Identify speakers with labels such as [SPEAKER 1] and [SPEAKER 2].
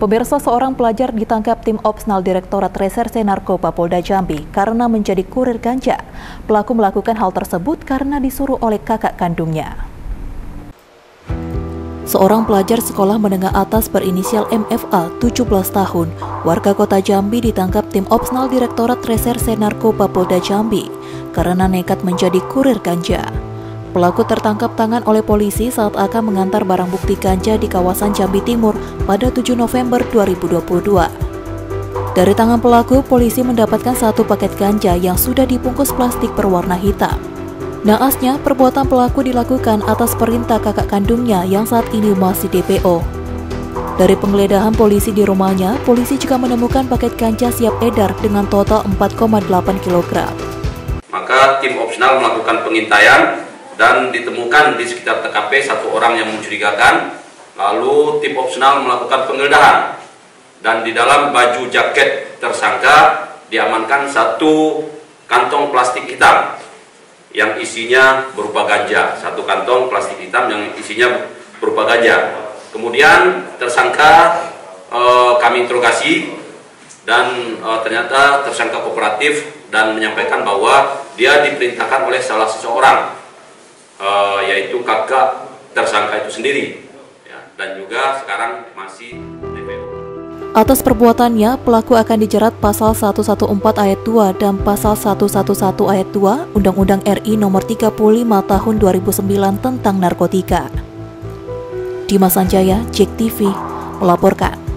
[SPEAKER 1] Pemirsa seorang pelajar ditangkap tim Opsnal Direktorat Reserse Narkoba Polda Jambi karena menjadi kurir ganja. Pelaku melakukan hal tersebut karena disuruh oleh kakak kandungnya. Seorang pelajar sekolah menengah atas berinisial MFA, 17 tahun, warga kota Jambi ditangkap tim Opsnal Direktorat Reserse Narkoba Polda Jambi karena nekat menjadi kurir ganja. Pelaku tertangkap tangan oleh polisi saat akan mengantar barang bukti ganja di kawasan Jambi Timur pada 7 November 2022. Dari tangan pelaku, polisi mendapatkan satu paket ganja yang sudah dibungkus plastik berwarna hitam. Naasnya, perbuatan pelaku dilakukan atas perintah kakak kandungnya yang saat ini masih DPO. Dari penggeledahan polisi di rumahnya, polisi juga menemukan paket ganja siap edar dengan total 4,8 kg.
[SPEAKER 2] Maka tim opsional melakukan pengintaian dan ditemukan di sekitar TKP satu orang yang mencurigakan. Lalu tim opsional melakukan penggeledahan dan di dalam baju jaket tersangka diamankan satu kantong plastik hitam yang isinya berupa ganja, satu kantong plastik hitam yang isinya berupa ganja. Kemudian tersangka e, kami interogasi dan e, ternyata tersangka kooperatif dan menyampaikan bahwa dia diperintahkan oleh salah seseorang uh, yaitu kakak tersangka itu sendiri ya, dan juga sekarang masih DPO.
[SPEAKER 1] Atas perbuatannya, pelaku akan dijerat pasal 114 ayat 2 dan pasal 111 ayat 2 Undang-Undang RI nomor 35 tahun 2009 tentang narkotika. Dimas Sanjaya, JEK TV, melaporkan.